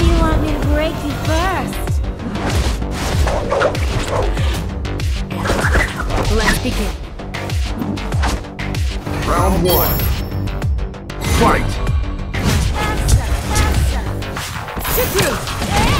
strike you want me to break you first. Let's begin. Round one. Fight! Sit through. Feel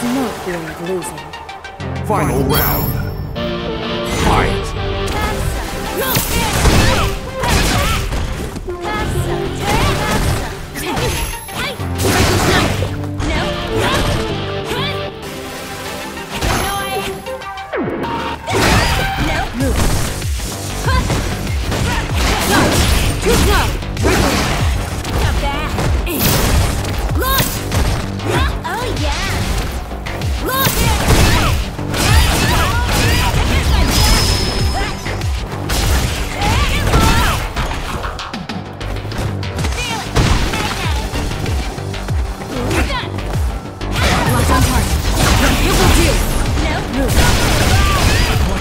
There was no fear of losing. Final round. Fight!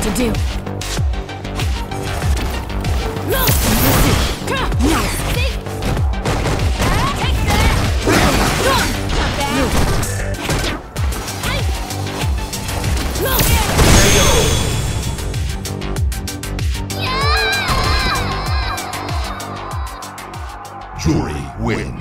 To do? Juri wins.